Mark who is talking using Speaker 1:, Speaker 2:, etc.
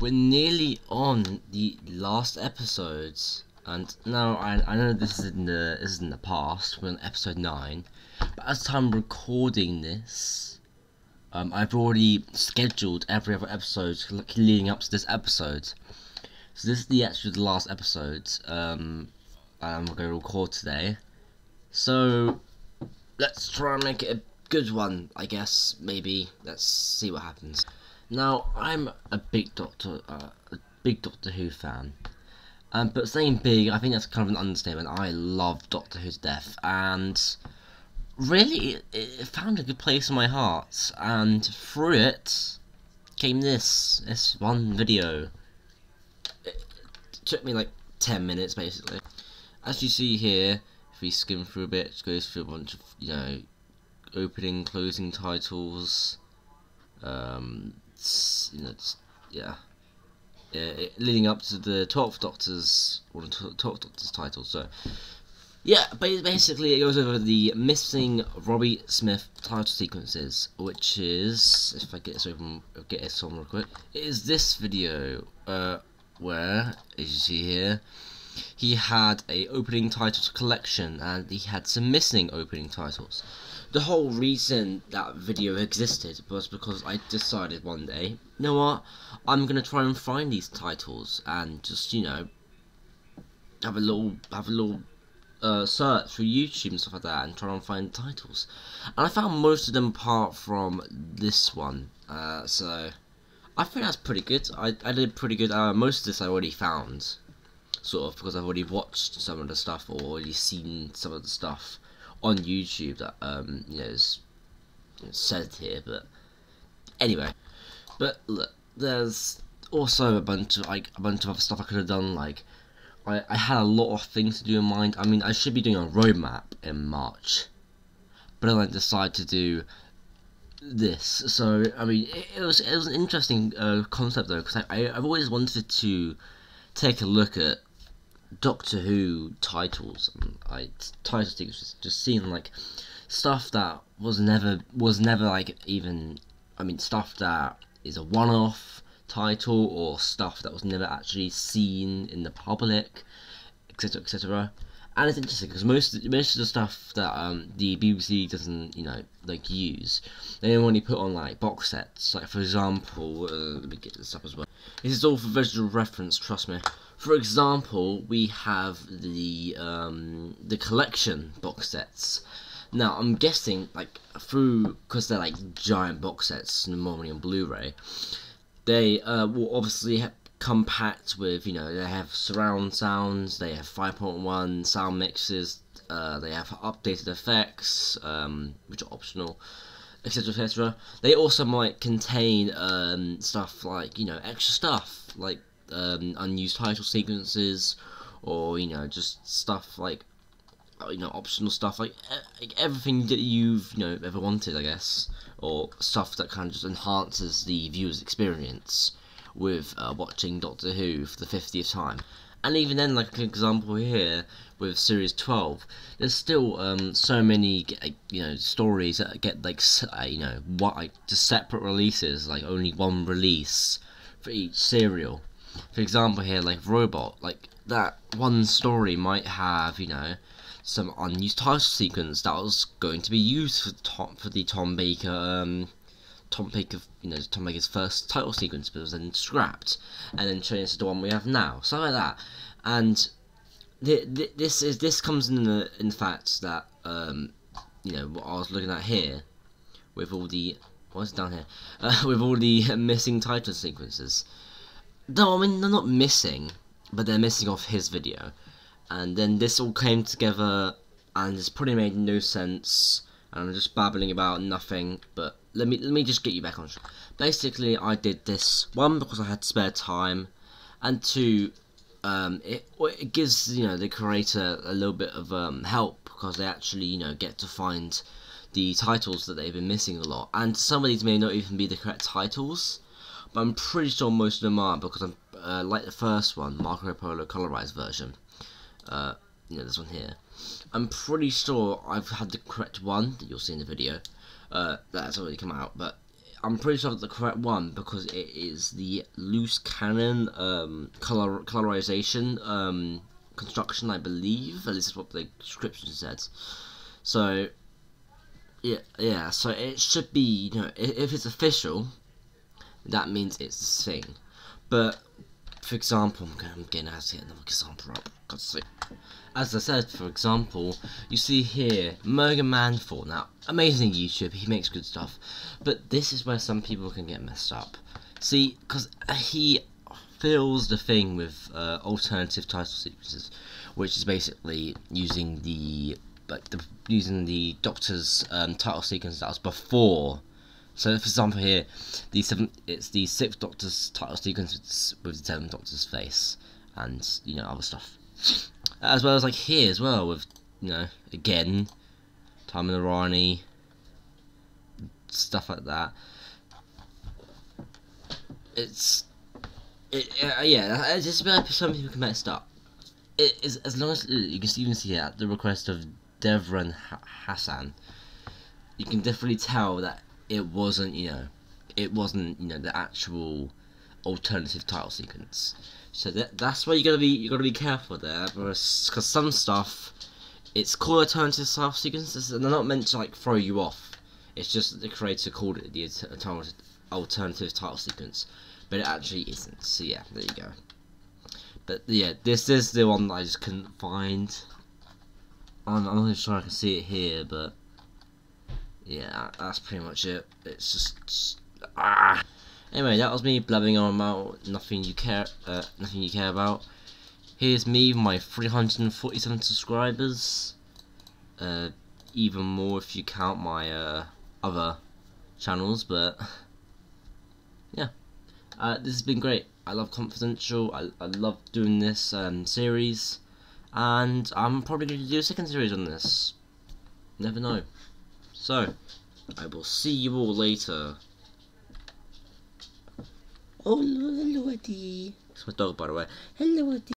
Speaker 1: we're nearly on the last episodes, and now I, I know this is in the is in the past. We're on episode nine, but as time recording this, um, I've already scheduled every other episode leading up to this episode. So this is the actual the last episode. Um, I'm going to record today. So let's try and make it a good one, I guess. Maybe let's see what happens. Now, I'm a big Doctor, uh, a big Doctor Who fan. Um, but saying big, I think that's kind of an understatement. I love Doctor Who's death, and really, it, it found a good place in my heart. And through it came this, this one video. It took me like 10 minutes, basically. As you see here, if we skim through a bit, it goes through a bunch of, you know, opening, closing titles. Um, you know, yeah, it, leading up to the Twelfth Doctor's or the Twelfth Doctor's title. So, yeah, but basically it goes over the missing Robbie Smith title sequences, which is if I get this open, get this on real quick. Is this video uh, where, as you see here. He had a opening titles collection and he had some missing opening titles the whole reason that video existed was because I decided one day, you know what, I'm gonna try and find these titles and just you know have a little have a little uh, search through YouTube and stuff like that and try and find titles. And I found most of them apart from this one. Uh, so I think that's pretty good. I, I did pretty good. Uh, most of this I already found, sort of because I've already watched some of the stuff or already seen some of the stuff on YouTube that um, you know is said here, but anyway. But look, there's also a bunch of like a bunch of other stuff I could have done. Like I, I had a lot of things to do in mind. I mean, I should be doing a roadmap in March, but then I decided to do this. So I mean, it, it was it was an interesting uh, concept though, because I, I I've always wanted to take a look at Doctor Who titles, I title sequences, just seeing like stuff that was never was never like even I mean stuff that is a one-off title or stuff that was never actually seen in the public, etc. etc. And it's interesting because most most of the stuff that um, the BBC doesn't you know like use, they only put on like box sets. Like for example, uh, let me get this up as well. This is all for visual reference. Trust me. For example, we have the um, the collection box sets. Now, I'm guessing, like, through, because they're, like, giant box sets, normally on Blu-ray, they uh, will obviously come packed with, you know, they have surround sounds, they have 5.1 sound mixes, uh, they have updated effects, um, which are optional, etc, etc. They also might contain um, stuff like, you know, extra stuff, like um, unused title sequences, or you know just stuff like uh, you know optional stuff like, like everything that you've you know ever wanted, I guess, or stuff that kind of just enhances the viewer's experience with uh, watching Doctor Who for the 50th time. And even then, like an example here with Series 12, there's still um, so many, you know, stories that get like, uh, you know, what like just separate releases, like only one release for each serial for example here like robot like that one story might have you know some unused title sequence that was going to be used for Tom for the Tom Baker um, Tom Baker you know Tom Baker's first title sequence but was then scrapped and then changed to the one we have now stuff like that and th th this is this comes in the in the fact that um, you know what I was looking at here with all the what's down here uh, with all the missing title sequences no, I mean, they're not missing, but they're missing off his video. And then this all came together, and it's probably made no sense. And I'm just babbling about nothing, but let me let me just get you back on. Basically, I did this, one, because I had spare time, and two, um, it, it gives, you know, the creator a little bit of um, help, because they actually, you know, get to find the titles that they've been missing a lot. And some of these may not even be the correct titles, but I'm pretty sure most of them are because I'm uh, like the first one, Marco Polo colorized version. Uh, you know, this one here. I'm pretty sure I've had the correct one that you'll see in the video. Uh, that's already come out, but I'm pretty sure it's the correct one because it is the loose cannon um, color colorization um, construction, I believe. At least is what the description said. So, yeah, yeah. So it should be, you know, if, if it's official, that means it's the thing. But for example, I'm getting out to get another example up. As I said, for example, you see here, Morgan Manford. Now, amazing YouTube, he makes good stuff. But this is where some people can get messed up. See, because he fills the thing with uh, alternative title sequences, which is basically using the like the using the Doctor's um, title sequence that was before. So, for example, here, the seven, it's the sixth Doctor's title sequence with the seventh Doctor's face, and you know other stuff. As well as like here as well with you know again Time and Rani stuff like that. It's it uh, yeah it's just like some people can mess up. It is as long as you can even see at the request of Devran Hassan you can definitely tell that it wasn't you know it wasn't you know the actual alternative title sequence so that that's why you gotta be you gotta be careful there, because some stuff it's called alternative self sequences, and they're not meant to like throw you off. It's just that the creator called it the alternative title sequence, but it actually isn't. So yeah, there you go. But yeah, this is the one that I just couldn't find. I'm, I'm not sure I can see it here, but yeah, that's pretty much it. It's just ah. Anyway, that was me blabbing on about nothing you care, uh, nothing you care about. Here's me, my 347 subscribers. Uh, even more if you count my uh, other channels, but yeah, uh, this has been great. I love Confidential. I, I love doing this um, series, and I'm probably going to do a second series on this. Never know. So, I will see you all later. Oh, hello, Eddie. It's my dog, by the way. Hello, Eddie.